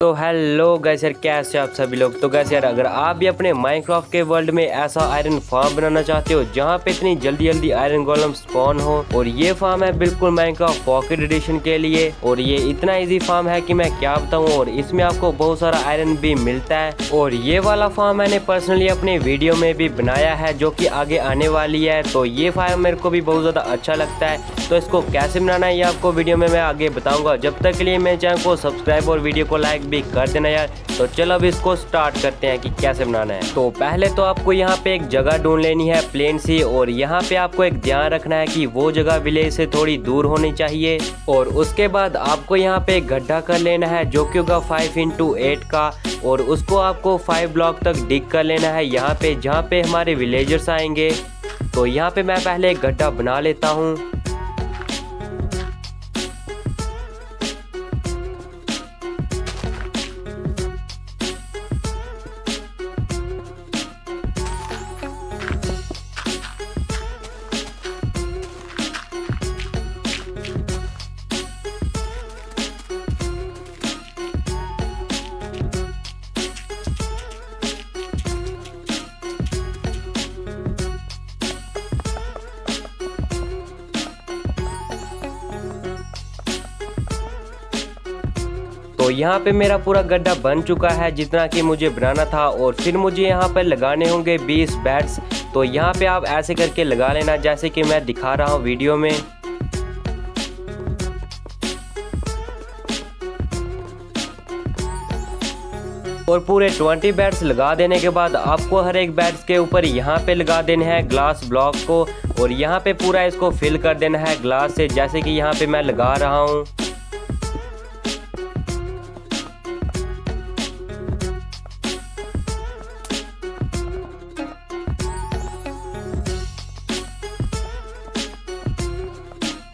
तो hello guys यार कैसे आप सभी लोग? तो गैस यार, अगर आप भी अपने माइनक्राफ्ट के वर्ल्ड में ऐसा आयरन फार्म बनाना चाहते हो, जहाँ पे इतनी जल्दी जल्दी आयरन गोलम स्पॉन हो, और ये फार्म है बिल्कुल माइनक्राफ्ट पॉकेट एडिशन के लिए, और ये इतना इजी फार्म है कि मैं क्या बताऊँ, और इसमें आपको बहुत सारा आयरन भी मिलता है। और ये वाला फार्म मैंने पर्सनली अपने वीडियो में भी बनाया है, जो की आगे आने वाली है तो ये फार्म मेरे को भी बहुत ज़्यादा अच्छा लगता है। तो इसको कैसे बनाना है ये आपको वीडियो में मैं आगे बताऊँगा। जब तक के लिए मेरे चैनल को सब्सक्राइब और वीडियो को लाइक भी कर देना यार। तो चलो अब इसको स्टार्ट करते हैं कि कैसे बनाना है। तो पहले तो आपको यहाँ पे एक जगह ढूंढ लेनी है प्लेन सी, और यहाँ पे आपको एक ध्यान रखना है कि वो जगह विलेज से थोड़ी दूर होनी चाहिए। और उसके बाद आपको यहाँ पे एक गड्ढा कर लेना है, जो कि होगा फाइव इंटू एट का। और उसको आपको फाइव ब्लॉक तक डिग कर लेना है यहाँ पे, जहाँ पे हमारे विलेजर्स आएँगे। तो यहाँ पे मैं पहले एक गड्ढा बना लेता हूँ। तो यहाँ पे मेरा पूरा गड्ढा बन चुका है, जितना कि मुझे बनाना था और फिर मुझे यहाँ पर लगाने होंगे 20 बैट्स। तो यहाँ पे आप ऐसे करके लगा लेना, जैसे कि मैं दिखा रहा हूँ वीडियो में। और पूरे 20 बैट्स लगा देने के बाद आपको हर एक बैट्स के ऊपर यहाँ पे लगा देने हैं ग्लास ब्लॉक को, और यहाँ पे पूरा इसको फिल कर देना है ग्लास से, जैसे कि यहाँ पे मैं लगा रहा हूँ।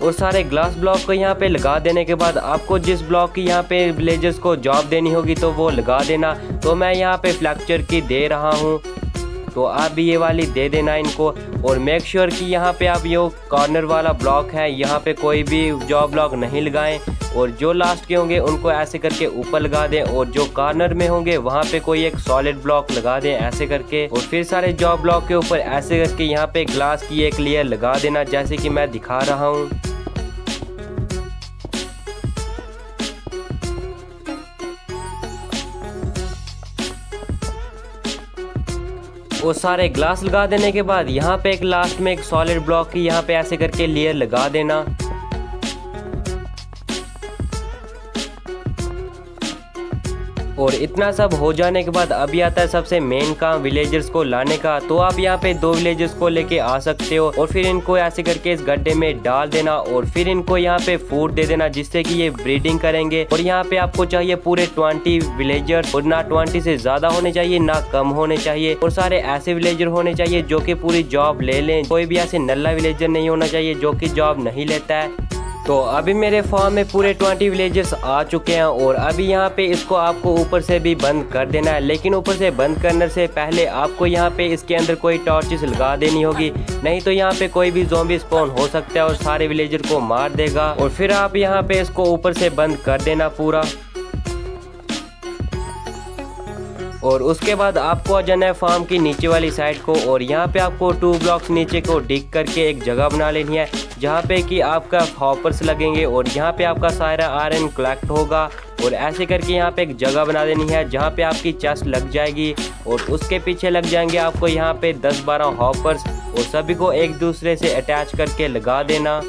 और सारे ग्लास ब्लॉक को यहाँ पे लगा देने के बाद आपको जिस ब्लॉक की यहाँ पे विलेजर्स को जॉब देनी होगी तो वो लगा देना। तो मैं यहाँ पे फ्लैक्चर की दे रहा हूँ। तो आप भी ये वाली दे देना इनको और मेक श्योर कि यहाँ पे आप ये कॉर्नर वाला ब्लॉक है, यहाँ पे कोई भी जॉब ब्लॉक नहीं लगाएँ और जो लास्ट के होंगे उनको ऐसे करके ऊपर लगा दें और जो कॉर्नर में होंगे वहाँ पे कोई एक सॉलिड ब्लॉक लगा दें ऐसे करके और फिर सारे जॉब ब्लॉक के ऊपर ऐसे करके यहाँ पे ग्लास की एक लेयर लगा देना जैसे कि मैं दिखा रहा हूँ। वो सारे ग्लास लगा देने के बाद यहाँ पे एक लास्ट में एक सॉलिड ब्लॉक की यहाँ पे ऐसे करके लेयर लगा देना। और इतना सब हो जाने के बाद अभी आता है सबसे मेन काम विलेजर्स को लाने का। तो आप यहाँ पे दो विलेजर्स को लेके आ सकते हो और फिर इनको ऐसे करके इस गड्ढे में डाल देना और फिर इनको यहाँ पे फ़ूड दे देना जिससे कि ये ब्रीडिंग करेंगे। और यहाँ पे आपको चाहिए पूरे ट्वेंटी विलेजर और ना ट्वेंटी से ज़्यादा होने चाहिए, ना कम होने चाहिए। और सारे ऐसे विलेजर होने चाहिए जो की पूरी जॉब ले लें। कोई भी ऐसे नल्ला विलेजर नहीं होना चाहिए जो की जॉब नहीं लेता है। तो अभी मेरे फार्म में पूरे ट्वेंटी विलेजेस आ चुके हैं और अभी यहाँ पे इसको आपको ऊपर से भी बंद कर देना है। लेकिन ऊपर से बंद करने से पहले आपको यहाँ पे इसके अंदर कोई टॉर्चेस लगा देनी होगी। नहीं तो यहाँ पे कोई भी जोम्बी स्पॉन हो सकता है और सारे विलेजर को मार देगा। और फिर आप यहाँ पे इसको ऊपर से बंद कर देना पूरा। और उसके बाद आपको आ जाना है फार्म की नीचे वाली साइड को। और यहाँ पे आपको टू ब्लॉक्स नीचे को डिग करके एक जगह बना लेनी है। जहाँ पे कि आपका हॉपर्स लगेंगे और यहाँ पे आपका सारा आयरन कलेक्ट होगा और ऐसे करके यहाँ पे एक जगह बना देनी है जहाँ पे आपकी चेस्ट लग जाएगी और उसके पीछे लग जाएँगे आपको यहाँ पे 10-12 हॉपर्स और सभी को एक दूसरे से अटैच करके लगा देना।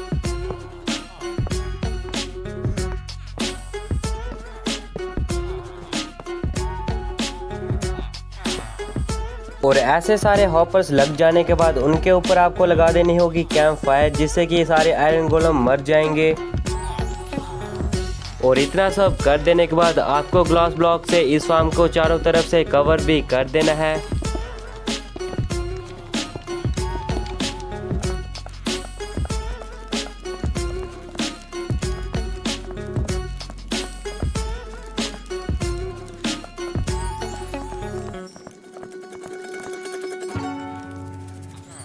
और ऐसे सारे हॉपर्स लग जाने के बाद उनके ऊपर आपको लगा देनी होगी कैंप फायर जिससे कि सारे आयरन गोलम मर जाएँगे। और इतना सब कर देने के बाद आपको ग्लास ब्लॉक से इस फार्म को चारों तरफ़ से कवर भी कर देना है।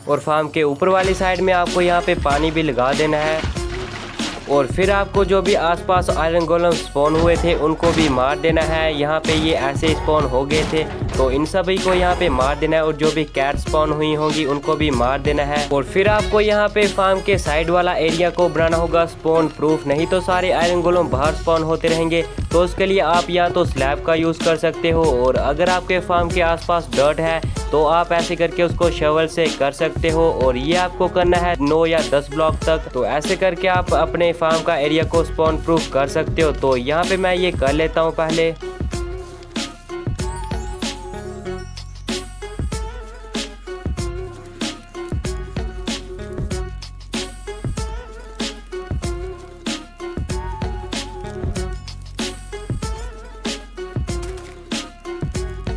और फार्म के ऊपर वाली साइड में आपको यहाँ पे पानी भी लगा देना है। और फिर आपको जो भी आसपास आयरन गोलम स्पॉन हुए थे, उनको भी मार देना है। यहाँ पे ये ऐसे स्पॉन हो गए थे तो इन सभी को यहाँ पे मार देना है और जो भी कैट स्पॉन हुई होंगी, उनको भी मार देना है। और फिर आपको यहाँ पे फार्म के साइड वाला एरिया को बनाना होगा स्पॉन प्रूफ नहीं तो सारे आयरन गोलम बाहर स्पॉन होते रहेंगे। तो उसके लिए आप या तो स्लैब का यूज़ कर सकते हो और अगर आपके फार्म के आसपास डर्ट है तो आप ऐसे करके उसको शवल से कर सकते हो और ये आपको करना है नौ या दस ब्लॉक तक। तो ऐसे करके आप अपने फार्म का एरिया को स्पॉन प्रूफ कर सकते हो। तो यहाँ पे मैं ये कर लेता हूँ पहले।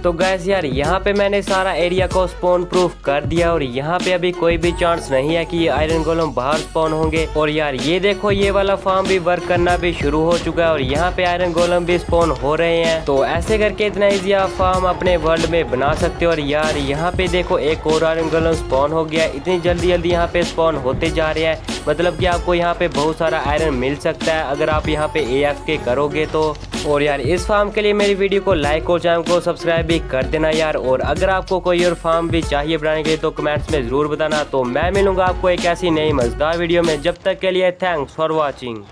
तो गैस यार, यहाँ पे मैंने सारा एरिया को स्पोन प्रूफ कर दिया और यहाँ पे अभी कोई भी चांस नहीं है कि ये आयरन गोलम बाहर स्पोन होंगे। और यार, ये देखो, ये वाला फार्म भी वर्क करना भी शुरू हो चुका है और यहाँ पे आयरन गोलम भी स्पोन हो रहे हैं। तो ऐसे करके इतना ईजी आप फार्म अपने वर्ल्ड में बना सकते हो और यार, यहाँ पे देखो, एक और आयरन गोलम स्पॉन हो गया। इतनी जल्दी जल्दी यहाँ पे स्पॉन होते जा रहे हैं। मतलब कि आपको यहाँ पे बहुत सारा आयरन मिल सकता है। अगर आप यहाँ पे ए करोगे तो। और यार, इस फार्म के लिए मेरी वीडियो को लाइक और चैनल को सब्सक्राइब भी कर देना यार। और अगर आपको कोई और फार्म भी चाहिए बनाने के लिए तो कमेंट्स में ज़रूर बताना। तो मैं मिलूँगा आपको एक ऐसी नई मज़ेदार वीडियो में। जब तक के लिए थैंक्स फॉर वॉचिंग